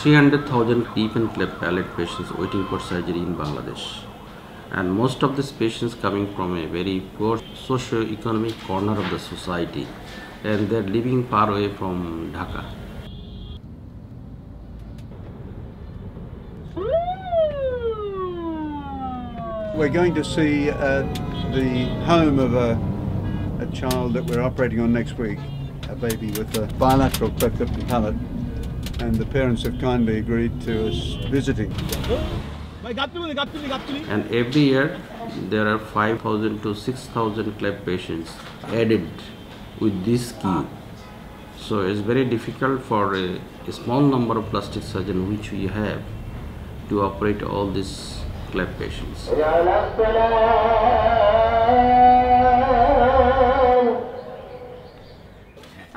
300,000 deep and cleft palate patients waiting for surgery in Bangladesh. And most of these patients coming from a very poor socio-economic corner of the society and they're living far away from Dhaka. We're going to see uh, the home of a, a child that we're operating on next week, a baby with a bilateral cleft palate, and the parents have kindly agreed to us visiting. And every year there are 5,000 to 6,000 cleft patients added with this key. So it's very difficult for a, a small number of plastic surgeons which we have to operate all these cleft patients.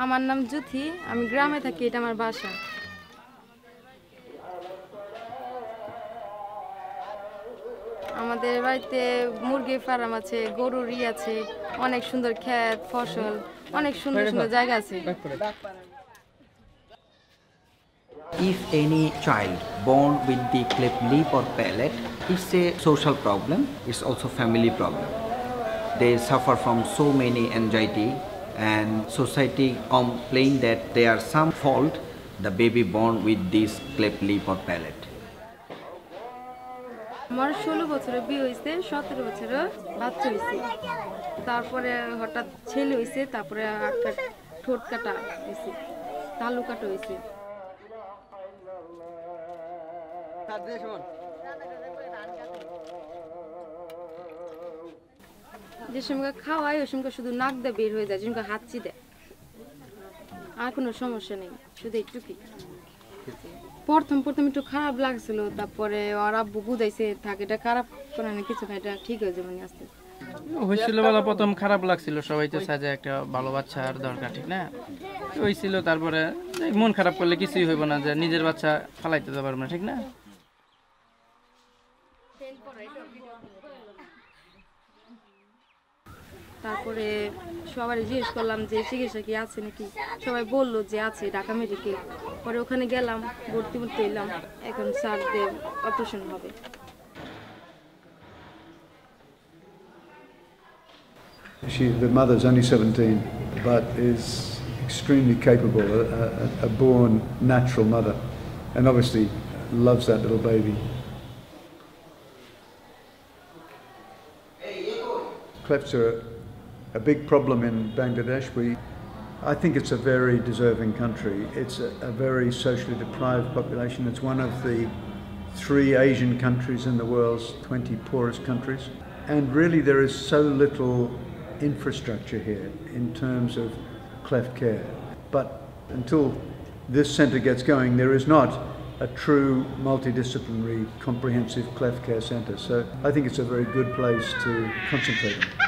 আমার নাম জুথি আমি গ্রামে থাকি এটা আমার বাসা আমাদের বাড়িতে মুরগির ফার্ম আছে গরুর ই আছে অনেক সুন্দর ক্ষেত ফসল অনেক সুন্দর সুন্দর জায়গা আছে If any child born with the cleft lip or palate, it's a social problem, it's also family problem. They suffer from so many anxiety and society complain that there are some fault the baby born with this cleft lip or palate. আমার ষোলো বছরে বিয়ে হয়েছে, সতেরো বছরে বাচ্চা হয়েছে। তারপরে হঠাৎ ছেলে হয়েছে, তারপরে ঠোঁট কাটা হয়েছে, তালু কাটা হয়েছে। যে সময় খাওয়াই ওই সময় শুধু নাক দিয়ে বের হয়ে যায়, যে সময় হাঁচি দেয় আর কোনো সমস্যা নেই, শুধু এইটুকুই প্রথম প্রথম একটু খারাপ লাগছিল তারপরে ওর আব্বু বুঝাইছে থাকে এটা খারাপ করে না কিছু না এটা ঠিক হয়ে যাবে মানে আস্তে আস্তে। হয়েছিল বলা প্রথম খারাপ লাগছিল সবাই তো সাজে একটা ভালো বাচ্চার দরকার ঠিক না? হয়েছিল তারপরে মন খারাপ করলে কিছুই হইব না যে নিজের বাচ্চা ফালাইতে তো পারব না ঠিক না? তারপরে সবাই জিজ্ঞেস করলাম যে চিকিৎসা কি আছে নাকি? সবাই বলল যে আছে ঢাকা মেডিকেল পরে ওখানে গেলাম ভর্তি ভর্তি এলাম এখন স্যারদের অপারেশন হবে She, the mother's only 17, but is extremely capable, a, a, a born natural mother, and obviously loves that little baby. Clefts are a big problem in Bangladesh. We, I think it's a very deserving country. It's a, a very socially deprived population. It's one of the three Asian countries in the world's 20 poorest countries. And really, there is so little infrastructure here in terms of cleft care. But until this centre gets going, there is not a true multidisciplinary comprehensive cleft care centre. So I think it's a very good place to concentrate on.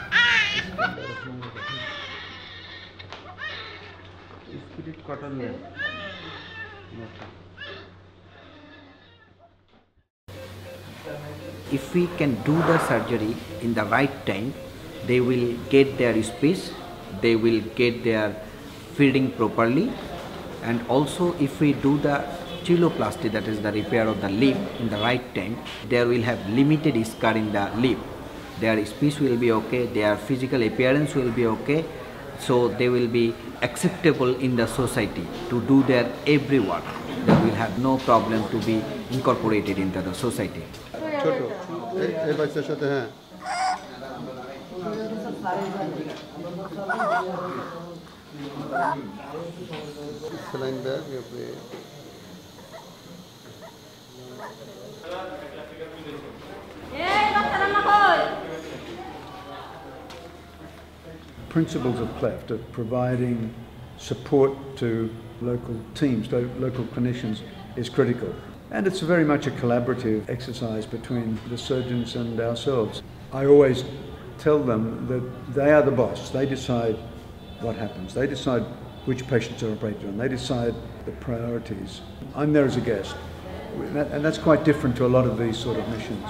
If we can do the surgery in the right time, they will get their space, they will get their feeding properly, and also if we do the cheiloplasty, that is the repair of the lip in the right time, there will have limited scar in the lip. Their speech will be okay, their physical appearance will be okay, so they will be acceptable in the society to do their every work. They will have no problem to be incorporated into the society. Cylinder, Principles of cleft of providing support to local teams, local clinicians is critical. And it's very much a collaborative exercise between the surgeons and ourselves. I always tell them that they are the boss. They decide what happens. They decide which patients are operated on. They decide the priorities. I'm there as a guest. And that's quite different to a lot of these sort of missions.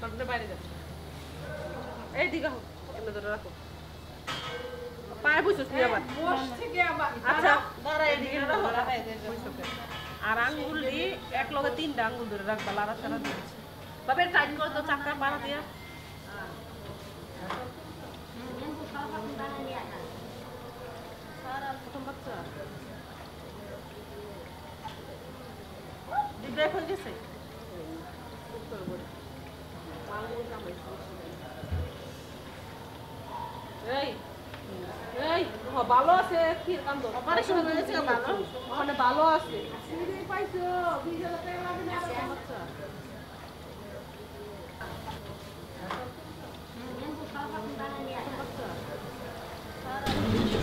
তারপরে বাইরে যাবে এই দিকে হোক এগুলো ধরে রাখো। পায়ে বুঝছিস তুই আবার। আচ্ছা? আর আঙ্গুল দিয়ে এক লগে তিনটা আঙ্গুল ধরে রাখবা টাইট করে তো চাক্কা পাড়া দিয়া। গেছে?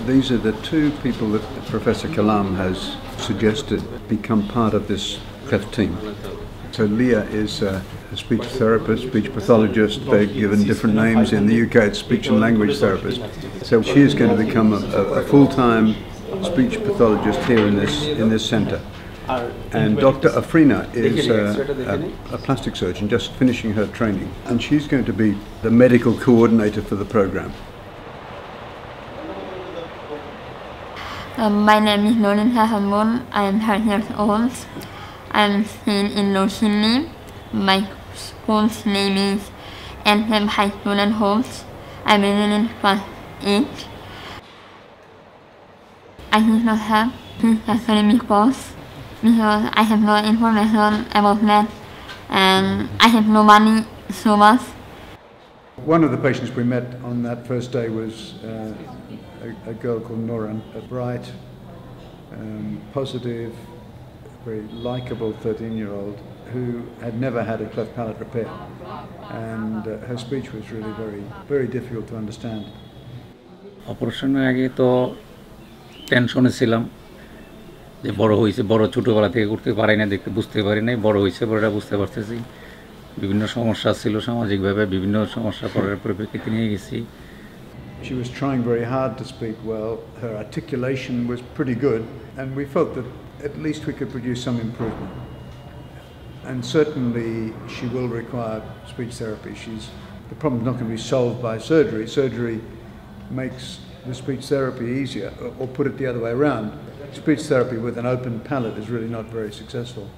These are the two people that Professor Kalam has suggested become part of this CLEFT team. So Leah is uh, speech therapist, speech pathologist. They're given different names in the UK. It's speech and language therapist. So she is going to become a, a, a full-time speech pathologist here in this in this centre. And Dr. Afrina is uh, a, a plastic surgeon just finishing her training, and she's going to be the medical coordinator for the program. Um, my name is Norinha Hamon. I am 5 years old. I am staying in Loshini. My school's name is Anthem High School and Homes. I'm in class 8. I did not have this academic course because I have no information about that and I have no money so much. One of the patients we met on that first day was uh, a, a girl called Noran, a bright, um, positive, very likable 13 year old who had never had a cleft palate repair. And uh, her speech was really very, very difficult to understand. অপারেশনের আগে তো টেনশনে ছিলাম যে বড় হয়েছে বড় ছোটোবেলা থেকে করতে পারি না দেখতে বুঝতে পারি নাই বড় হয়েছে বড়টা বুঝতে পারতেছি বিভিন্ন সমস্যা ছিল সামাজিকভাবে বিভিন্ন সমস্যা করার পরিপ্রেক্ষিতে নিয়ে গেছি She was trying very hard to speak well. Her articulation was pretty good, and we felt that at least we could produce some improvement. And certainly, she will require speech therapy. She's the problem's not going to be solved by surgery. Surgery makes the speech therapy easier, or, put it the other way around. Speech therapy with an open palate is really not very successful.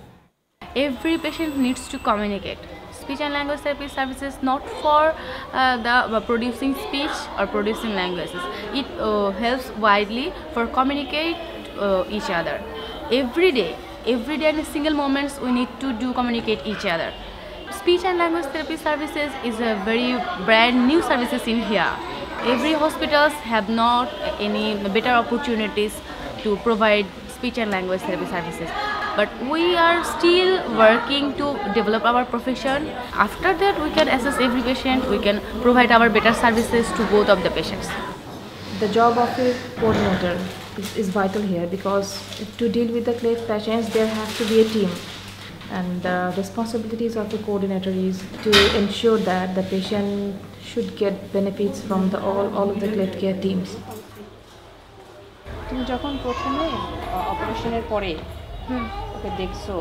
every patient needs to communicate speech and language therapy services not for uh, the uh, producing speech or producing languages it uh, helps widely for communicate uh, each other every day every day in single moments we need to do communicate each other. Speech and language therapy services is a very brand new services in here. Every hospitals have not any better opportunities to provide speech and language therapy services. But we are still working to develop our profession. After that we can assess every patient. We can provide our better services to both of the patients. The job of a coordinator is, is vital here because to deal with the cleft patients, there has to be a team. And the responsibilities of the coordinator is to ensure that the patient should get benefits from the, all, all of the cleft care teams. তুমি যখন প্রথমে অপারেশনের পরে ওকে দেখছো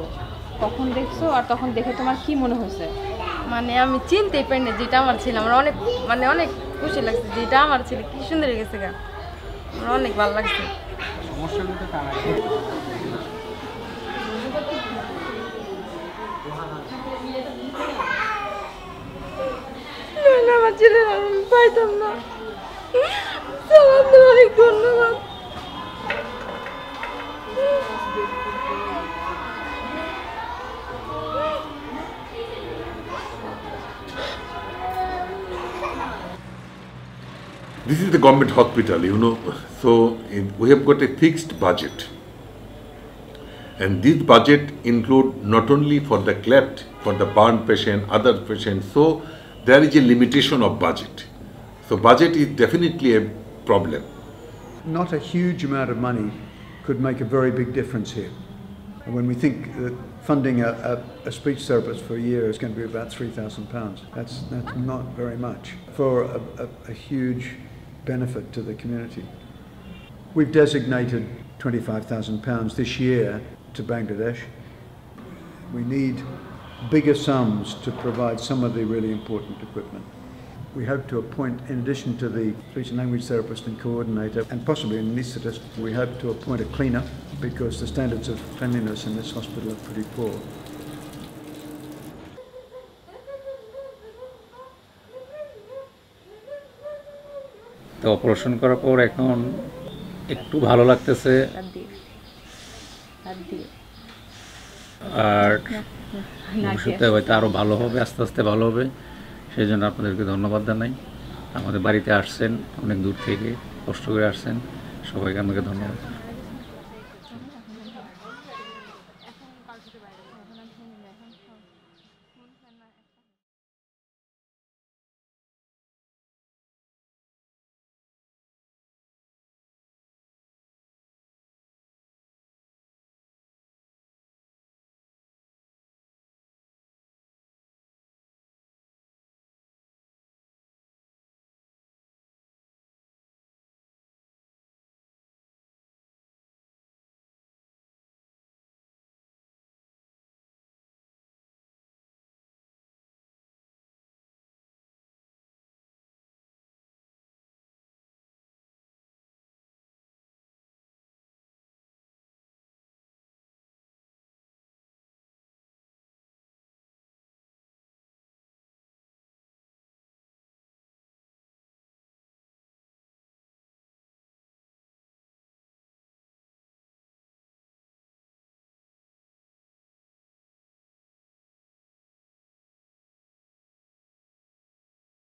কখন দেখছো আর তখন দেখে তোমার কি মনে হয়েছে মানে আমি চিনতেই পারি না যেটা আমার ছিল আমার অনেক মানে অনেক খুশি লাগছে যেটা আমার ছিল কি সুন্দর হয়ে গেছে গা আমার অনেক ভালো লাগছে। আমার ছেলের আমি পাইতাম না। অনেক ধন্যবাদ। This is the government hospital, you know, so in, we have got a fixed budget. And this budget include not only for the cleft, for the burn patient, other patients, so there is a limitation of budget. So budget is definitely a problem. Not a huge amount of money could make a very big difference here. And when we think that funding a, a, a speech therapist for a year is going to be about £3,000, that's, that's not very much for a, a, a huge benefit to the community. We've designated £25,000 this year to Bangladesh. We need bigger sums to provide some of the really important equipment. We hope to appoint, in addition to the speech and language therapist and coordinator, and possibly an anaesthetist, we hope to appoint a cleaner because the standards of cleanliness in this hospital are pretty poor. তো operation করার পর এখন একটু ভালো লাগতেছে। আর ভবিষ্যতে হয়তো আরও ভালো হবে আস্তে আস্তে ভালো হবে। সেই জন্য আপনাদেরকে ধন্যবাদ জানাই। আমাদের বাড়িতে আসছেন অনেক দূর থেকে কষ্ট করে আসছেন। সবাইকে আমাকে ধন্যবাদ।